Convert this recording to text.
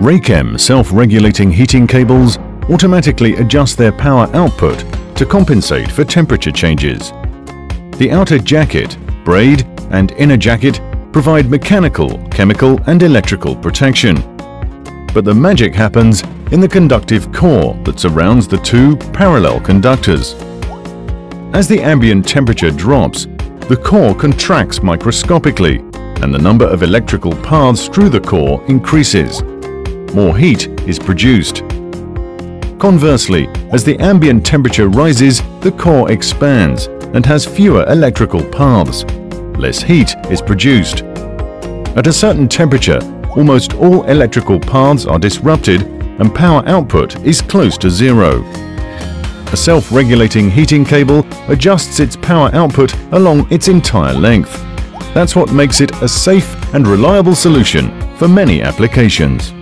Raychem self-regulating heating cables automatically adjust their power output to compensate for temperature changes. The outer jacket, braid and inner jacket provide mechanical, chemical and electrical protection. But the magic happens in the conductive core that surrounds the two parallel conductors. As the ambient temperature drops, the core contracts microscopically and the number of electrical paths through the core increases. More heat is produced. Conversely, as the ambient temperature rises, the core expands and has fewer electrical paths. Less heat is produced. At a certain temperature, almost all electrical paths are disrupted and power output is close to zero. A self-regulating heating cable adjusts its power output along its entire length. That's what makes it a safe and reliable solution for many applications.